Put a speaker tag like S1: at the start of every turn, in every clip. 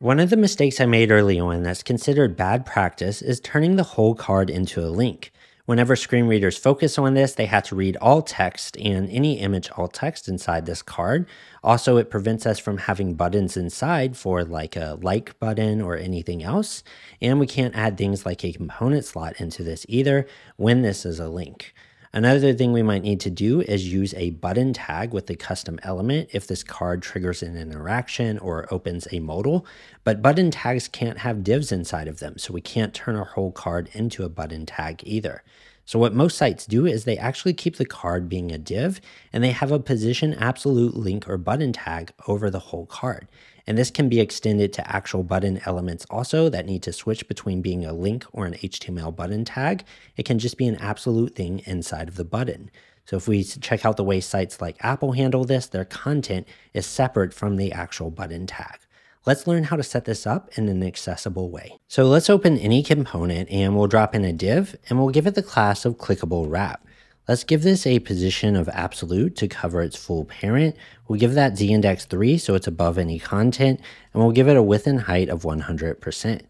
S1: One of the mistakes I made early on that's considered bad practice is turning the whole card into a link. Whenever screen readers focus on this, they have to read all text and any image alt text inside this card. Also, it prevents us from having buttons inside for like a like button or anything else. And we can't add things like a component slot into this either when this is a link. Another thing we might need to do is use a button tag with the custom element if this card triggers an interaction or opens a modal, but button tags can't have divs inside of them, so we can't turn our whole card into a button tag either. So what most sites do is they actually keep the card being a div and they have a position absolute link or button tag over the whole card. And this can be extended to actual button elements also that need to switch between being a link or an HTML button tag. It can just be an absolute thing inside of the button. So if we check out the way sites like Apple handle this, their content is separate from the actual button tag. Let's learn how to set this up in an accessible way. So let's open any component and we'll drop in a div and we'll give it the class of clickable wrap. Let's give this a position of absolute to cover its full parent. We'll give that z-index 3 so it's above any content, and we'll give it a width and height of 100%.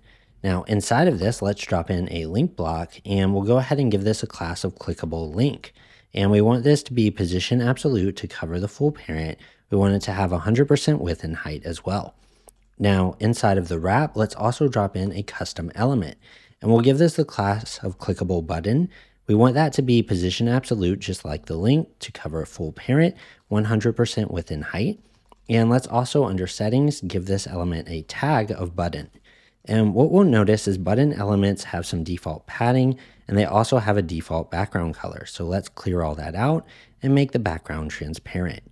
S1: Now inside of this, let's drop in a link block, and we'll go ahead and give this a class of clickable link. And we want this to be position absolute to cover the full parent. We want it to have 100% width and height as well. Now inside of the wrap, let's also drop in a custom element. And we'll give this the class of clickable button we want that to be position absolute, just like the link, to cover a full parent, 100% within height. And let's also, under settings, give this element a tag of button. And what we'll notice is button elements have some default padding, and they also have a default background color. So let's clear all that out and make the background transparent.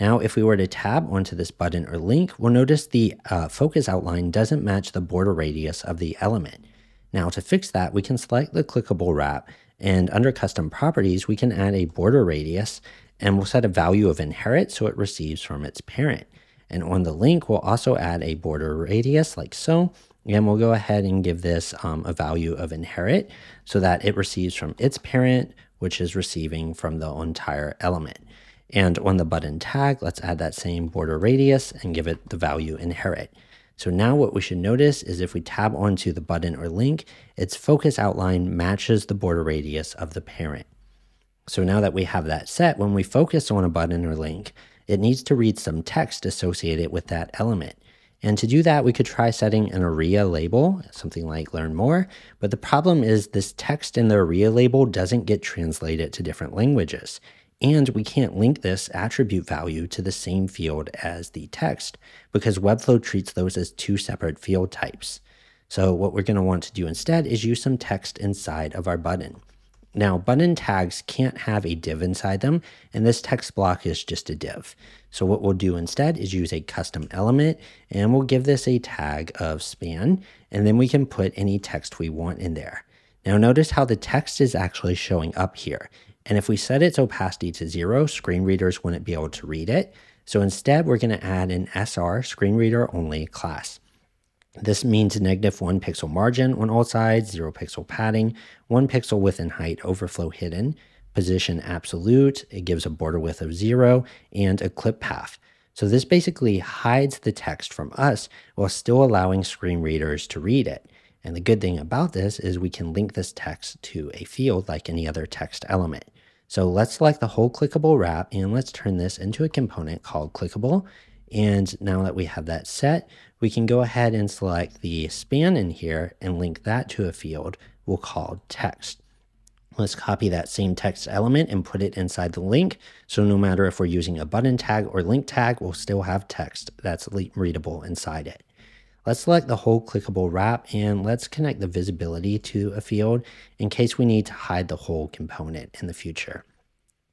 S1: Now, if we were to tab onto this button or link, we'll notice the uh, focus outline doesn't match the border radius of the element. Now, to fix that, we can select the clickable wrap and under custom properties, we can add a border radius and we'll set a value of inherit so it receives from its parent. And on the link, we'll also add a border radius like so. And we'll go ahead and give this um, a value of inherit so that it receives from its parent, which is receiving from the entire element. And on the button tag, let's add that same border radius and give it the value inherit. So now what we should notice is if we tab onto the button or link, its focus outline matches the border radius of the parent. So now that we have that set, when we focus on a button or link, it needs to read some text associated with that element. And to do that, we could try setting an ARIA label, something like learn more. But the problem is this text in the ARIA label doesn't get translated to different languages. And we can't link this attribute value to the same field as the text because Webflow treats those as two separate field types. So what we're going to want to do instead is use some text inside of our button. Now, button tags can't have a div inside them, and this text block is just a div. So what we'll do instead is use a custom element, and we'll give this a tag of span, and then we can put any text we want in there. Now notice how the text is actually showing up here. And if we set its opacity to zero, screen readers wouldn't be able to read it. So instead, we're going to add an SR screen reader only class. This means negative one pixel margin on all sides, zero pixel padding, one pixel width and height overflow hidden, position absolute, it gives a border width of zero, and a clip path. So this basically hides the text from us while still allowing screen readers to read it. And the good thing about this is we can link this text to a field like any other text element. So let's select the whole clickable wrap and let's turn this into a component called clickable. And now that we have that set, we can go ahead and select the span in here and link that to a field we'll call text. Let's copy that same text element and put it inside the link. So no matter if we're using a button tag or link tag, we'll still have text that's readable inside it. Let's select the whole clickable wrap and let's connect the visibility to a field in case we need to hide the whole component in the future.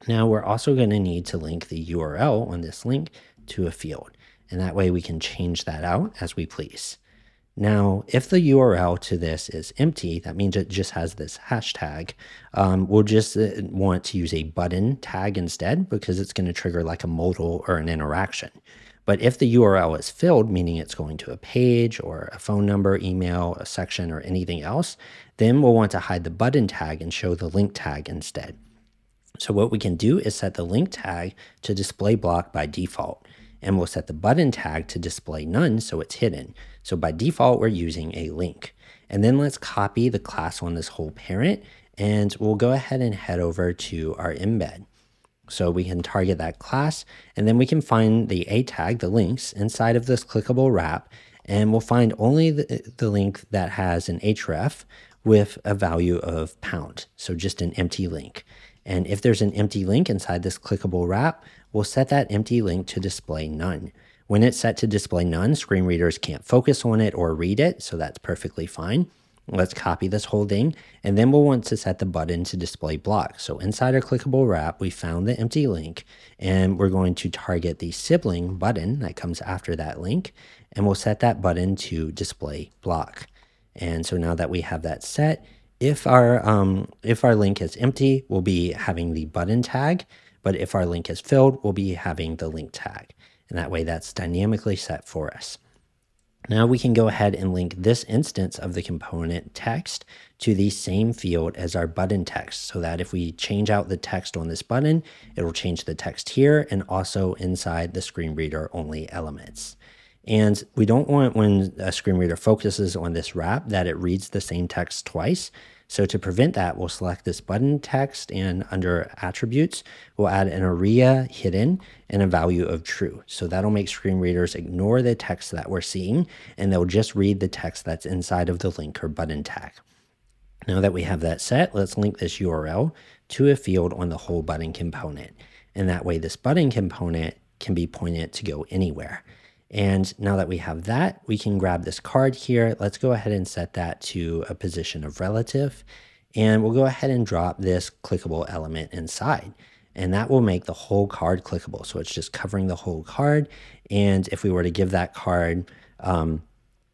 S1: Now we're also going to need to link the URL on this link to a field, and that way we can change that out as we please. Now, if the URL to this is empty, that means it just has this hashtag. Um, we'll just uh, want to use a button tag instead because it's going to trigger like a modal or an interaction. But if the URL is filled, meaning it's going to a page or a phone number, email, a section, or anything else, then we'll want to hide the button tag and show the link tag instead. So what we can do is set the link tag to display block by default. And we'll set the button tag to display none so it's hidden. So by default, we're using a link. And then let's copy the class on this whole parent and we'll go ahead and head over to our embed. So we can target that class and then we can find the A tag, the links inside of this clickable wrap and we'll find only the, the link that has an href with a value of pound. So just an empty link. And if there's an empty link inside this clickable wrap, we'll set that empty link to display none. When it's set to display none, screen readers can't focus on it or read it, so that's perfectly fine. Let's copy this whole thing, and then we'll want to set the button to display block. So inside our clickable wrap, we found the empty link, and we're going to target the sibling button that comes after that link, and we'll set that button to display block. And so now that we have that set, if our um, if our link is empty, we'll be having the button tag, but if our link is filled, we'll be having the link tag. And that way that's dynamically set for us. Now we can go ahead and link this instance of the component text to the same field as our button text so that if we change out the text on this button, it'll change the text here and also inside the screen reader only elements. And we don't want when a screen reader focuses on this wrap that it reads the same text twice. So to prevent that, we'll select this button text and under attributes, we'll add an aria hidden and a value of true. So that'll make screen readers ignore the text that we're seeing and they'll just read the text that's inside of the link or button tag. Now that we have that set, let's link this URL to a field on the whole button component. And that way this button component can be pointed to go anywhere. And now that we have that, we can grab this card here. Let's go ahead and set that to a position of relative. And we'll go ahead and drop this clickable element inside. And that will make the whole card clickable. So it's just covering the whole card. And if we were to give that card um,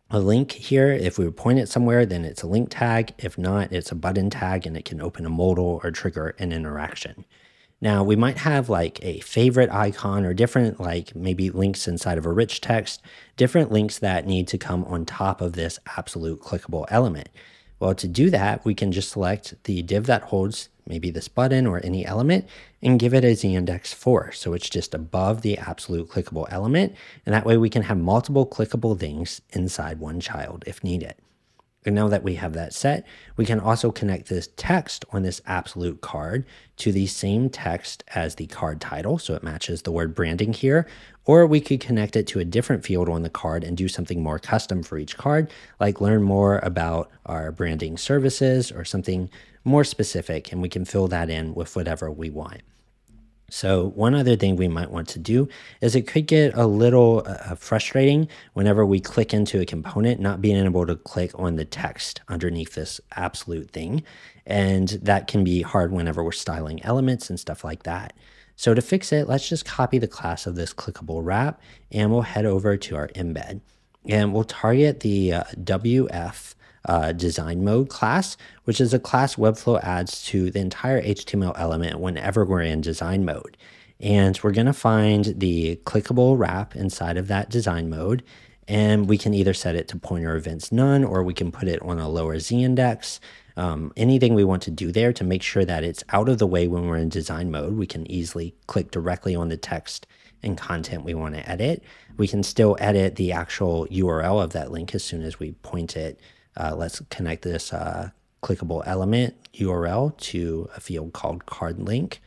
S1: a link here, if we point it somewhere, then it's a link tag. If not, it's a button tag and it can open a modal or trigger an interaction. Now we might have like a favorite icon or different like maybe links inside of a rich text, different links that need to come on top of this absolute clickable element. Well, to do that, we can just select the div that holds maybe this button or any element and give it a z-index 4. So it's just above the absolute clickable element. And that way we can have multiple clickable things inside one child if needed. And now that we have that set, we can also connect this text on this absolute card to the same text as the card title. So it matches the word branding here. Or we could connect it to a different field on the card and do something more custom for each card, like learn more about our branding services or something more specific. And we can fill that in with whatever we want. So one other thing we might want to do is it could get a little uh, frustrating whenever we click into a component, not being able to click on the text underneath this absolute thing. And that can be hard whenever we're styling elements and stuff like that. So to fix it, let's just copy the class of this clickable wrap and we'll head over to our embed and we'll target the uh, WF uh, design mode class, which is a class Webflow adds to the entire HTML element whenever we're in design mode. And we're going to find the clickable wrap inside of that design mode. And we can either set it to pointer events none, or we can put it on a lower Z index. Um, anything we want to do there to make sure that it's out of the way when we're in design mode, we can easily click directly on the text and content we want to edit. We can still edit the actual URL of that link as soon as we point it uh, let's connect this uh, clickable element URL to a field called card link.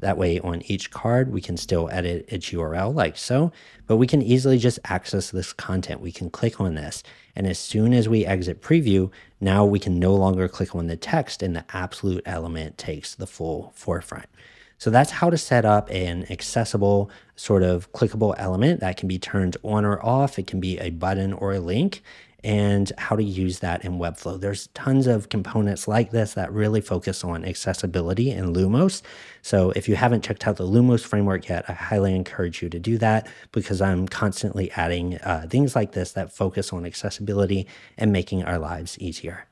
S1: That way on each card, we can still edit its URL like so, but we can easily just access this content. We can click on this. And as soon as we exit preview, now we can no longer click on the text and the absolute element takes the full forefront. So that's how to set up an accessible sort of clickable element that can be turned on or off. It can be a button or a link and how to use that in Webflow. There's tons of components like this that really focus on accessibility in Lumos. So if you haven't checked out the Lumos framework yet, I highly encourage you to do that because I'm constantly adding uh, things like this that focus on accessibility and making our lives easier.